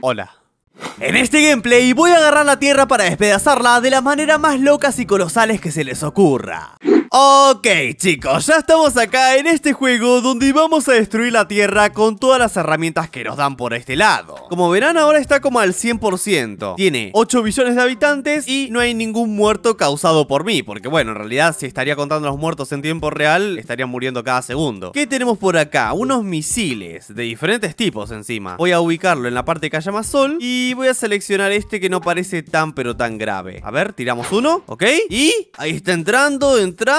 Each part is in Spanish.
Hola. En este gameplay voy a agarrar la tierra para despedazarla de las maneras más locas y colosales que se les ocurra. Ok chicos, ya estamos acá en este juego donde vamos a destruir la tierra con todas las herramientas que nos dan por este lado. Como verán ahora está como al 100%. Tiene 8 billones de habitantes y no hay ningún muerto causado por mí. Porque bueno, en realidad si estaría contando los muertos en tiempo real, estarían muriendo cada segundo. ¿Qué tenemos por acá? Unos misiles de diferentes tipos encima. Voy a ubicarlo en la parte que haya más sol y voy a seleccionar este que no parece tan pero tan grave. A ver, tiramos uno, ¿ok? Y ahí está entrando, entrando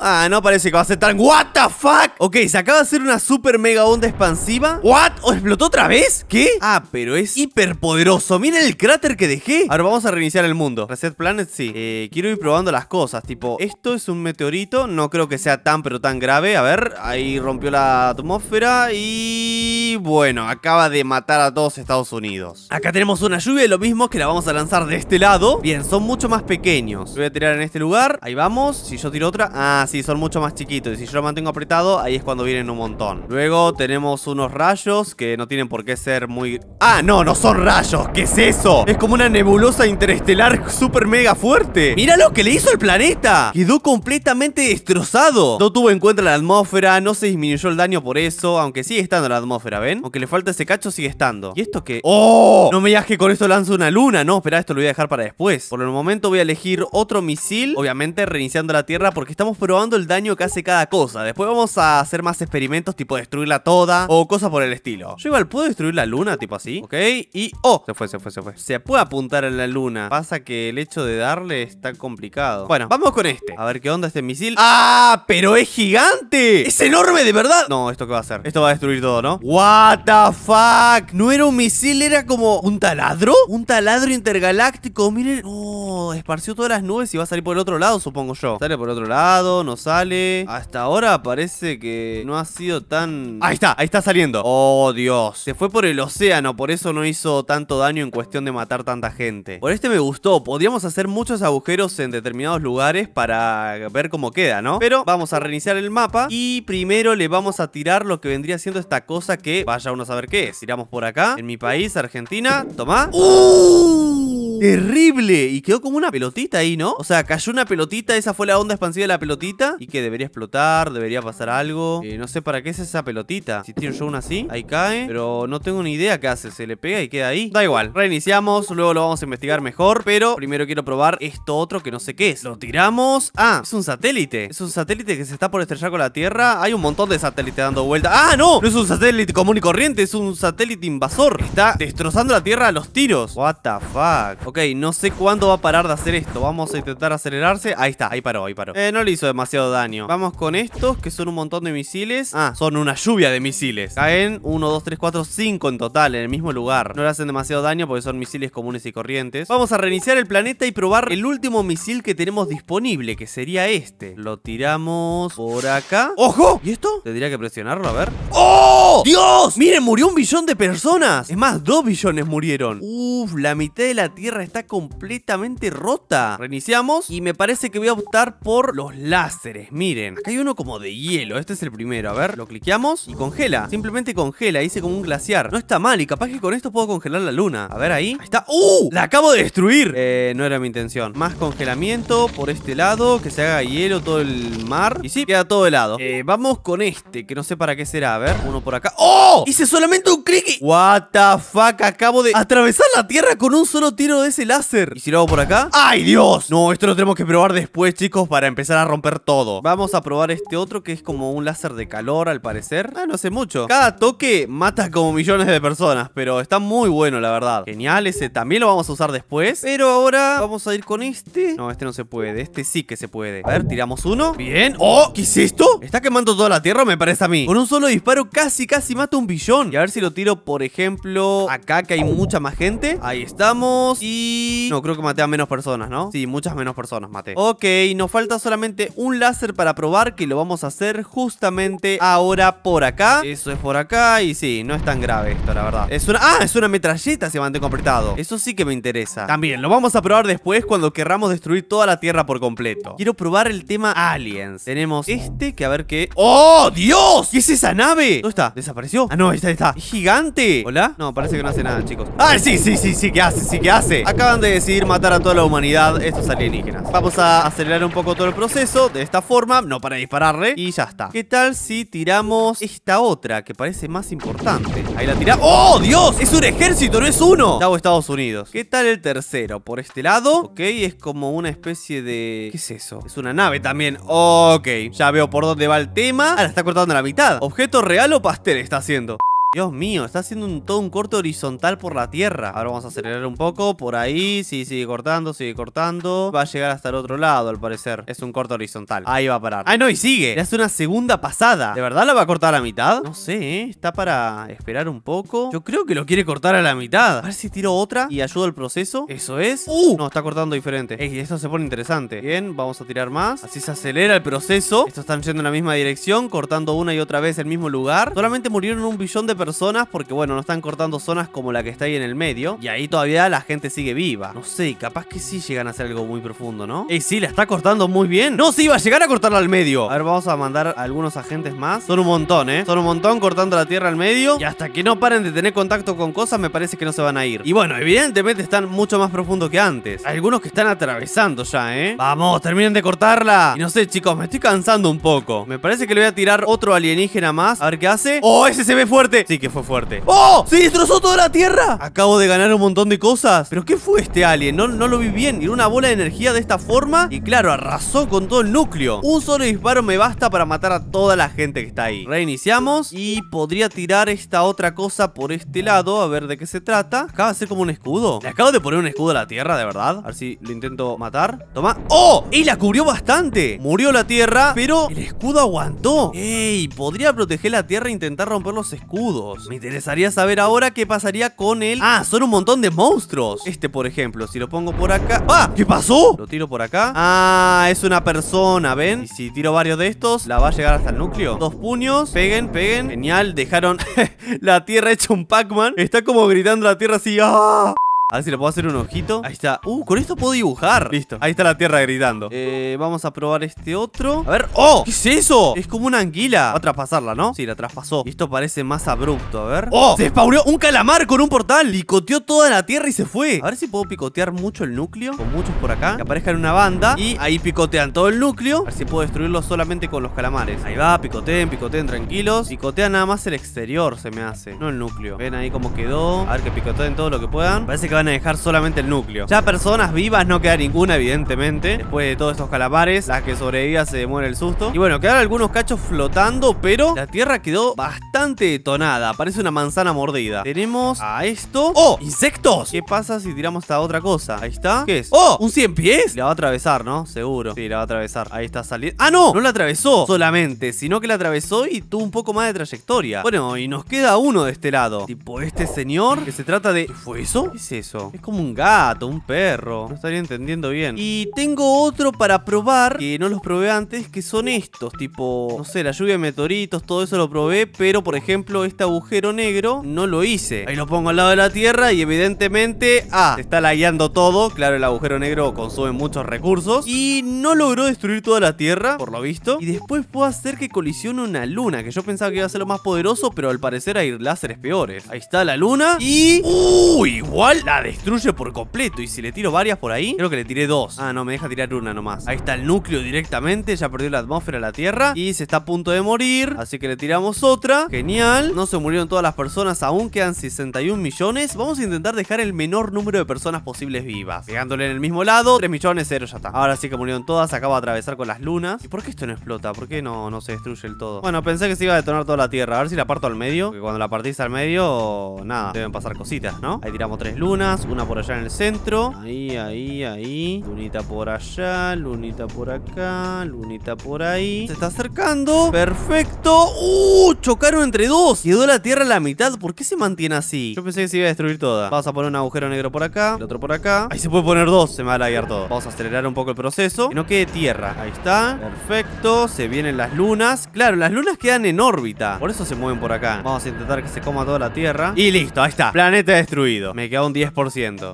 Ah, no parece que va a ser tan... ¿What the fuck? Ok, se acaba de hacer una super mega onda expansiva. ¿What? ¿O explotó otra vez? ¿Qué? Ah, pero es hiper poderoso Miren el cráter que dejé. Ahora vamos a reiniciar el mundo. Reset Planet, sí. Eh, Quiero ir probando las cosas. Tipo, esto es un meteorito. No creo que sea tan pero tan grave. A ver, ahí rompió la atmósfera Y... Bueno, acaba de matar a todos Estados Unidos. Acá tenemos una lluvia y lo mismo que la vamos a lanzar de este lado. Bien, son mucho más pequeños. Voy a tirar en este lugar. Ahí vamos. Si yo tiro Ah, sí, son mucho más chiquitos. Y si yo lo mantengo apretado, ahí es cuando vienen un montón. Luego tenemos unos rayos Que no tienen por qué ser muy... Ah, no, no son rayos, ¿qué es eso? Es como una nebulosa interestelar súper mega fuerte. Mira lo que le hizo el planeta. Quedó completamente destrozado. No tuvo en cuenta la atmósfera No se disminuyó el daño por eso Aunque sigue estando la atmósfera, ¿ven? Aunque le falta ese cacho, sigue estando. ¿Y esto qué? ¡Oh! No me digas que con esto lanzo una luna. No, espera, esto lo voy a dejar para después. Por el momento voy a elegir otro misil Obviamente reiniciando la Tierra porque estamos probando el daño que hace cada cosa. Después vamos a hacer más experimentos, tipo destruirla toda o cosas por el estilo. Yo igual puedo destruir la luna, tipo así, ¿ok? Y... ¡Oh! Se fue, se fue, se fue. Se puede apuntar a la luna. Pasa que el hecho de darle está complicado. Bueno, vamos con este. A ver qué onda este misil. ¡Ah! ¡Pero es gigante! ¡Es enorme, de verdad! No, ¿esto qué va a hacer? Esto va a destruir todo, ¿no? ¡What the fuck! No era un misil, era como... ¿Un taladro? Un taladro intergaláctico. Miren... ¡Oh! Esparció todas las nubes y va a salir por el otro lado, supongo yo. Sale por el otro lado no sale. Hasta ahora parece que no ha sido tan... Ahí está, ahí está saliendo. Oh, Dios. Se fue por el océano, por eso no hizo tanto daño en cuestión de matar tanta gente. Por este me gustó. Podríamos hacer muchos agujeros en determinados lugares para ver cómo queda, ¿no? Pero vamos a reiniciar el mapa y primero le vamos a tirar lo que vendría siendo esta cosa que vaya uno a saber qué es. Tiramos por acá, en mi país, Argentina. Toma. ¡Uh! Terrible. Y quedó como una pelotita ahí, ¿no? O sea, cayó una pelotita, esa fue la onda expansiva de la pelotita y que debería explotar, debería pasar algo. Eh, no sé para qué es esa pelotita. Si tiro yo una así, ahí cae. Pero no tengo ni idea qué hace. Se le pega y queda ahí. Da igual. Reiniciamos, luego lo vamos a investigar mejor. Pero primero quiero probar esto otro que no sé qué es. Lo tiramos. Ah, es un satélite. Es un satélite que se está por estrellar con la Tierra. Hay un montón de satélites dando vuelta. ¡Ah, no! No es un satélite común y corriente, es un satélite invasor. Está destrozando la Tierra a los tiros. What the fuck. No sé cuándo va a parar de hacer esto. Vamos a intentar acelerarse. Ahí está, ahí paró, ahí paró. Eh, no le hizo demasiado daño Vamos con estos, que son un montón de misiles Ah, son una lluvia de misiles Caen 1, 2, 3, 4, 5 en total En el mismo lugar No le hacen demasiado daño porque son misiles comunes y corrientes Vamos a reiniciar el planeta y probar el último misil que tenemos disponible Que sería este Lo tiramos por acá ¡Ojo! ¿Y esto? Tendría que presionarlo, a ver ¡Oh! ¡Dios! Miren, murió un billón de personas Es más, dos billones murieron Uf, la mitad de la tierra está completamente rota. Reiniciamos y me parece que voy a optar por los láseres. Miren Acá hay uno como de hielo, este es el primero. A ver, lo cliqueamos y congela. Simplemente congela, hice como un glaciar. No está mal y capaz que con esto puedo congelar la luna. A ver ahí, está. ¡Uh! ¡La acabo de destruir! Eh, no era mi intención. Más congelamiento por este lado Que se haga hielo todo el mar. Y sí, queda todo helado. Eh, Vamos con este, que no sé para qué será. A ver, uno por acá. ¡Oh! Hice solamente un clic What the fuck, acabo de atravesar la tierra con un solo tiro de ese láser. ¿Y si lo hago por acá? ¡Ay, Dios! No, esto lo tenemos que probar después, chicos Para empezar a romper todo. Vamos a probar este otro que es como un láser de calor al parecer. Ah, no sé mucho. Cada toque mata como millones de personas Pero está muy bueno la verdad. Genial, ese también lo vamos a usar después. Pero ahora vamos a ir con este. No, este no se puede, este sí que se puede. A ver, tiramos uno. Bien, ¡oh! ¿Qué es esto? ¿Está quemando toda la tierra? Me parece a mí. Con un solo disparo casi, casi mata un billón. Y a ver si lo tiro, por ejemplo, acá que hay mucha más gente. Ahí estamos. Y Y... No, creo que maté a menos personas, ¿no? Sí, muchas menos personas maté. Ok, nos falta solamente un láser para probar que lo vamos a hacer justamente ahora por acá. Eso es por acá y sí, no es tan grave esto, la verdad. Es una... ¡Ah! Es una metralleta si mantengo apretado. Eso sí que me interesa. También, lo vamos a probar después cuando querramos destruir toda la Tierra por completo. Quiero probar el tema aliens. Tenemos este que a ver qué... ¡Oh, Dios! ¿Qué es esa nave? ¿Dónde está? ¿Desapareció? Ah, no, ahí está, ahí está. ¿Es gigante? ¿Hola? No, parece que no hace nada, chicos. ¡Ah, sí, sí, sí, sí, ¿qué hace? Sí, ¿qué hace? Acaban de decidir matar a toda la humanidad estos alienígenas. Vamos a acelerar un poco todo el proceso de esta forma, no para dispararle, y ya está. ¿Qué tal si tiramos esta otra, que parece más importante? Ahí la tiramos. ¡Oh, Dios! Es un ejército, no es uno. Chavo Estados Unidos. ¿Qué tal el tercero? Por este lado, ok, es como una especie de... ¿Qué es eso? Es una nave también. Ok, ya veo por dónde va el tema. Ah, la está cortando la mitad. ¿Objeto real o pastel está haciendo? Dios mío, está haciendo un, todo un corte horizontal por la tierra. Ahora vamos a acelerar un poco. Por ahí, sí, sigue cortando, sigue cortando. Va a llegar hasta el otro lado, al parecer. Es un corte horizontal. Ahí va a parar. ¡Ay, no! Y sigue. Le hace una segunda pasada. ¿De verdad la va a cortar a la mitad? No sé, ¿eh? Está para esperar un poco. Yo creo que lo quiere cortar a la mitad. A ver si tiro otra y ayudo el proceso. Eso es. ¡Uh! No, está cortando diferente. Ey, esto se pone interesante. Bien, vamos a tirar más. Así se acelera el proceso. Estos están yendo en la misma dirección, cortando una y otra vez el mismo lugar. Solamente murieron un billón de personas porque, bueno, no están cortando zonas como la que está ahí en el medio. Y ahí todavía la gente sigue viva. No sé, capaz que sí llegan a hacer algo muy profundo, ¿no? Ey, sí, la está cortando muy bien. No, sí, va a llegar a cortarla al medio. A ver, vamos a mandar a algunos agentes más. Son un montón, ¿eh? Son un montón cortando la tierra al medio. Y hasta que no paren de tener contacto con cosas, me parece que no se van a ir. Y bueno, evidentemente están mucho más profundo que antes. Algunos que están atravesando ya, ¿eh? Vamos, terminen de cortarla. Y no sé, chicos, me estoy cansando un poco. Me parece que le voy a tirar otro alienígena más. A ver qué hace. ¡Oh, ese se ve fuerte! Sí, que fue fuerte. ¡Oh! ¡Se destrozó toda la tierra! Acabo de ganar un montón de cosas. ¿Pero qué fue este alien? No, no lo vi bien. Tiró una bola de energía de esta forma y claro, arrasó con todo el núcleo. Un solo disparo me basta para matar a toda la gente que está ahí. Reiniciamos y podría tirar esta otra cosa por este lado. A ver de qué se trata. Acaba de ser como un escudo. Le acabo de poner un escudo a la tierra, de verdad. A ver si lo intento matar. Toma. ¡Oh! ¡Y la cubrió bastante! Murió la tierra, pero el escudo aguantó. ¡Ey! Podría proteger la tierra e intentar romper los escudos. Me interesaría saber ahora qué pasaría con él. Ah, son un montón de monstruos. Este, por ejemplo, si lo pongo por acá. ¡Ah! ¿Qué pasó? Lo tiro por acá. Ah, es una persona, ¿ven? Y si tiro varios de estos, la va a llegar hasta el núcleo. Dos puños. Peguen, peguen. Genial. Dejaron la tierra hecha un Pac-Man. Está como gritando la tierra así. ¡Ah! A ver si le puedo hacer un ojito. Ahí está. Uh, con esto puedo dibujar. Listo. Ahí está la tierra gritando. Eh, vamos a probar este otro. A ver. ¡Oh! ¿Qué es eso? Es como una anguila. Va a traspasarla, ¿no? Sí, la traspasó. Y esto parece más abrupto. A ver. ¡Oh! Se spawneó un calamar con un portal. Picoteó toda la tierra y se fue. A ver si puedo picotear mucho el núcleo. Con muchos por acá. Que aparezcan una banda. Y ahí picotean todo el núcleo. A ver si puedo destruirlo solamente con los calamares. Ahí va. Picoteen, picoteen tranquilos. Picotean nada más el exterior, se me hace. No el núcleo. Ven ahí cómo quedó. A ver que picoteen todo lo que puedan. Parece que van a dejar solamente el núcleo. Ya personas vivas no queda ninguna, evidentemente. Después de todos estos calamares, la que sobreviva se muere el susto. Y bueno, quedaron algunos cachos flotando, pero la tierra quedó bastante detonada. Parece una manzana mordida. Tenemos a esto. ¡Oh! ¡Insectos! ¿Qué pasa si tiramos esta otra cosa? Ahí está. ¿Qué es? ¡Oh! ¿Un 100 pies? La va a atravesar, ¿no? Seguro. Sí, la va a atravesar. Ahí está saliendo. ¡Ah, no! No la atravesó solamente, sino que la atravesó y tuvo un poco más de trayectoria. Bueno, y nos queda uno de este lado. Tipo este señor, que se trata de... ¿Qué ¿Fue eso? ¿Qué es eso? Es como un gato, un perro. No estaría entendiendo bien. Y tengo otro para probar, que no los probé antes, que son estos. Tipo, no sé, la lluvia de meteoritos, todo eso lo probé. Pero, por ejemplo, este agujero negro no lo hice. Ahí lo pongo al lado de la Tierra y evidentemente... Ah, se está lagueando todo. Claro, el agujero negro consume muchos recursos. Y no logró destruir toda la Tierra, por lo visto. Y después puedo hacer que colisione una luna, que yo pensaba que iba a ser lo más poderoso, pero al parecer hay láseres peores. Ahí está la luna y... ¡Uh! Igual la destruye por completo. Y si le tiro varias por ahí, creo que le tiré dos. Ah, no, me deja tirar una nomás. Ahí está el núcleo directamente. Ya perdió la atmósfera de la Tierra. Y se está a punto de morir. Así que le tiramos otra. Genial. No se murieron todas las personas. Aún quedan 61 millones. Vamos a intentar dejar el menor número de personas posibles vivas. Pegándole en el mismo lado. 3 millones, 0, ya está. Ahora sí que murieron todas. Acabo de atravesar con las lunas. ¿Y por qué esto no explota? ¿Por qué no, no se destruye el todo? Bueno, pensé que se iba a detonar toda la Tierra. A ver si la parto al medio. Porque cuando la partís al medio, nada, deben pasar cositas, ¿no? Ahí tiramos tres lunas. Una por allá en el centro. Ahí, ahí, ahí. Lunita por allá, lunita por acá, lunita por ahí. Se está acercando. Perfecto. ¡Uh! Chocaron entre dos. Quedó la tierra a la mitad. ¿Por qué se mantiene así? Yo pensé que se iba a destruir toda. Vamos a poner un agujero negro por acá. El otro por acá. Ahí se puede poner dos. Se me va a laguear todo. Vamos a acelerar un poco el proceso. Que no quede tierra. Ahí está. Perfecto. Se vienen las lunas. Claro, las lunas quedan en órbita. Por eso se mueven por acá. Vamos a intentar que se coma toda la tierra. Y listo. Ahí está. Planeta destruido. Me queda un 10%.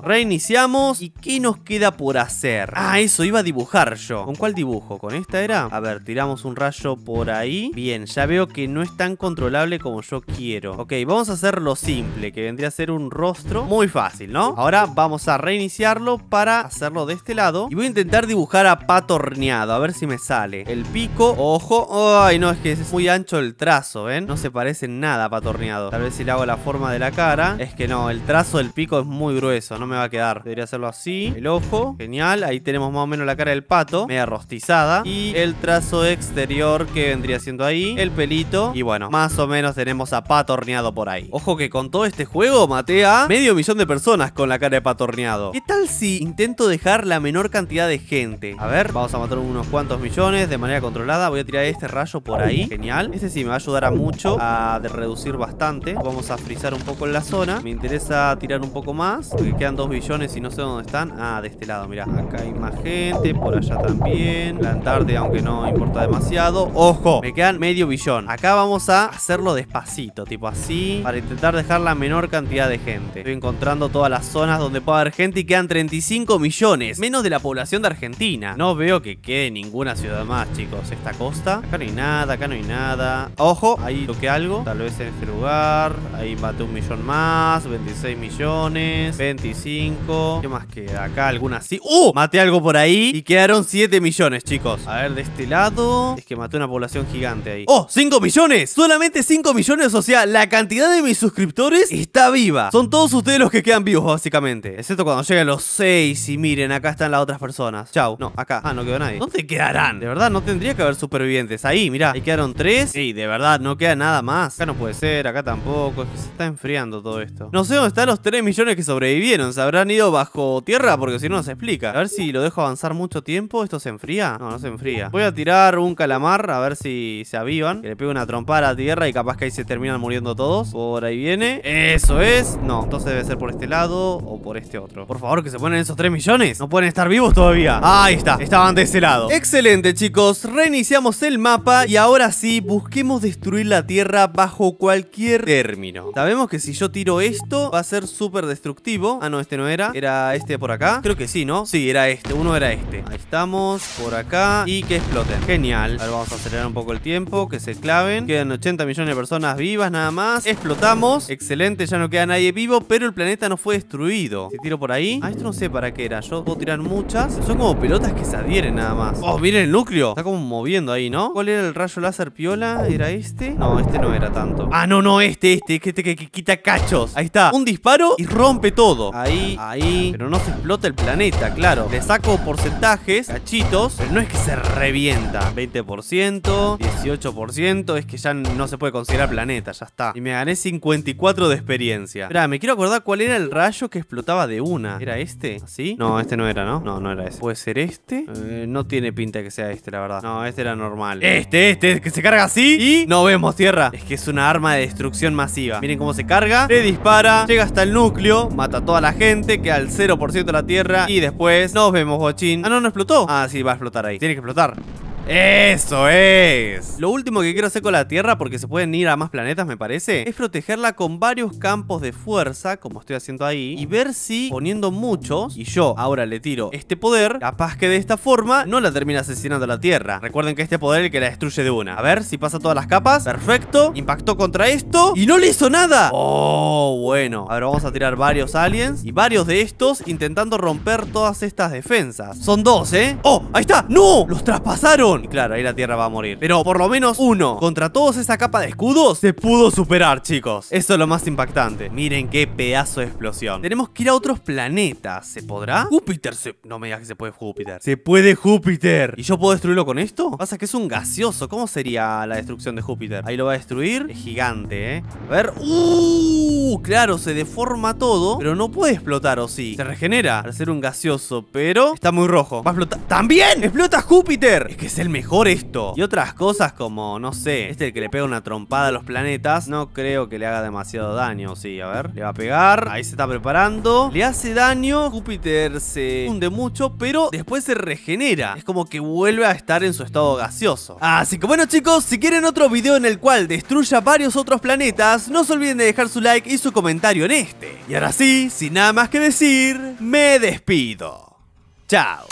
Reiniciamos. ¿Y qué nos queda por hacer? Ah, eso. Iba a dibujar yo. ¿Con cuál dibujo? ¿Con esta era? A ver, tiramos un rayo por ahí. Bien, ya veo que no es tan controlable como yo quiero. Ok, vamos a hacer lo simple, que vendría a ser un rostro. Muy fácil, ¿no? Ahora vamos a reiniciarlo para hacerlo de este lado. Y voy a intentar dibujar a pato horneado, a ver si me sale. El pico, ojo. Ay, no, es que es muy ancho el trazo, ¿ven? No se parece nada a pato horneado. Tal vez si le hago la forma de la cara. Es que no, el trazo del pico es muy grueso, no me va a quedar. Debería hacerlo así. El ojo, genial. Ahí tenemos más o menos la cara del pato, media rostizada. Y el trazo exterior que vendría siendo ahí. El pelito. Y bueno, más o menos tenemos a pato horneado por ahí. Ojo que con todo este juego maté a medio millón de personas con la cara de pato horneado. ¿Qué tal si intento dejar la menor cantidad de gente? A ver, vamos a matar unos cuantos millones de manera controlada. Voy a tirar este rayo por ahí. Genial. Este sí me va a ayudar a mucho a reducir bastante. Vamos a frizar un poco en la zona. Me interesa tirar un poco más. Porque quedan dos billones y no sé dónde están. Ah, de este lado, mira. Acá hay más gente. Por allá también. La Antártida, aunque no importa demasiado. ¡Ojo! Me quedan medio billón. Acá vamos a hacerlo despacito. Tipo así. Para intentar dejar la menor cantidad de gente. Estoy encontrando todas las zonas donde puede haber gente y quedan 35 millones. Menos de la población de Argentina. No veo que quede ninguna ciudad más, chicos. Esta costa. Acá no hay nada, acá no hay nada. Ojo, ahí toqué algo. Tal vez en este lugar. Ahí maté un millón más. 26 millones. 25. ¿Qué más queda? Acá alguna sí. ¡Uh! Maté algo por ahí. Y quedaron 7 millones, chicos. A ver, de este lado. Es que maté una población gigante ahí. ¡Oh! ¡5 millones! Solamente 5 millones. O sea, la cantidad de mis suscriptores está viva. Son todos ustedes los que quedan vivos, básicamente. Excepto cuando lleguen los 6 y miren, acá están las otras personas. Chau. No, acá. Ah, no quedó nadie. ¿Dónde quedarán? De verdad, no tendría que haber supervivientes. Ahí, mirá. Ahí quedaron 3. Sí, de verdad, no queda nada más. Acá no puede ser, acá tampoco. Es que se está enfriando todo esto. No sé dónde están los 3 millones que sobrevivieron. ¿Se habrán ido bajo tierra? Porque si no, no se explica. A ver si lo dejo avanzar mucho tiempo. ¿Esto se enfría? No, no se enfría. Voy a tirar un calamar a ver si se avivan. Que le pegue una trompada a tierra y capaz que ahí se terminan muriendo todos. Por ahí viene. Eso es. No, entonces debe ser por este lado o por este otro. Por favor, que se ponen esos 3 millones. No pueden estar vivos todavía. Ahí está. Estaban de ese lado. Excelente, chicos. Reiniciamos el mapa y ahora sí, busquemos destruir la tierra bajo cualquier término. Sabemos que si yo tiro esto, va a ser súper destructivo. Ah, no, este no era. Era este por acá. Creo que sí, ¿no? Sí, era este. Uno era este. Ahí estamos. Por acá. Y que exploten. Genial. A ver, vamos a acelerar un poco el tiempo. Que se claven. Quedan 80 millones de personas vivas nada más. Explotamos. Excelente. Ya no queda nadie vivo. Pero el planeta no fue destruido. Si tiro por ahí. Ah, esto no sé para qué era. Yo puedo tirar muchas. Son como pelotas que se adhieren nada más. Oh, miren el núcleo. Está como moviendo ahí, ¿no? ¿Cuál era el rayo láser piola? ¿Era este? No, este no era tanto. Ah, no, no, este, este. Este que, que, que quita cachos. Ahí está. Un disparo y rompe todo. Ahí, ahí. Pero no se explota el planeta, claro. Le saco porcentajes, cachitos. Pero no es que se revienta. 20%, 18%. Es que ya no se puede considerar planeta, ya está. Y me gané 54 de experiencia. Espera, me quiero acordar cuál era el rayo que explotaba de una. ¿Era este? ¿Así? No, este no era, ¿no? No, no era ese. ¿Puede ser este? Eh, no tiene pinta que sea este, la verdad. No, este era normal. Este, este, que se carga así y no vemos tierra. Es que es una arma de destrucción masiva. Miren cómo se carga. Le dispara, llega hasta el núcleo, mata a toda la gente, queda al 0% de la tierra y después nos vemos, bochín. Ah, no, no explotó. Ah, sí, va a explotar ahí. Tiene que explotar. ¡Eso es! Lo último que quiero hacer con la Tierra, porque se pueden ir a más planetas me parece, es protegerla con varios campos de fuerza, como estoy haciendo ahí, y ver si poniendo muchos, y yo ahora le tiro este poder, capaz que de esta forma no la termina asesinando la Tierra. Recuerden que este poder es el que la destruye de una. A ver si pasa todas las capas. Perfecto. Impactó contra esto y no le hizo nada. Oh, bueno. Ahora vamos a tirar varios aliens y varios de estos intentando romper todas estas defensas. Son dos, ¿eh? ¡Oh! ¡Ahí está! ¡No! ¡Los traspasaron! Y claro, ahí la Tierra va a morir. Pero por lo menos uno, contra todos esa capa de escudos, se pudo superar, chicos. Eso es lo más impactante. Miren qué pedazo de explosión. Tenemos que ir a otros planetas. ¿Se podrá? Júpiter se... No me digas que se puede Júpiter. Se puede Júpiter. ¿Y yo puedo destruirlo con esto? Pasa que es un gaseoso. ¿Cómo sería la destrucción de Júpiter? Ahí lo va a destruir. Es gigante, ¿eh? A ver. ¡Uh! Claro, se deforma todo. Pero no puede explotar, ¿o sí? Se regenera al ser un gaseoso. Pero está muy rojo. Va a explotar. ¡También! ¡Explota Júpiter! Es que es el mejor esto. Y otras cosas como, no sé, este que le pega una trompada a los planetas. No creo que le haga demasiado daño. Sí, a ver. Le va a pegar. Ahí se está preparando. Le hace daño. Júpiter se hunde mucho. Pero después se regenera. Es como que vuelve a estar en su estado gaseoso. Así que bueno chicos, si quieren otro video en el cual destruya varios otros planetas, no se olviden de dejar su like y su comentario en este. Y ahora sí, sin nada más que decir, me despido. Chao.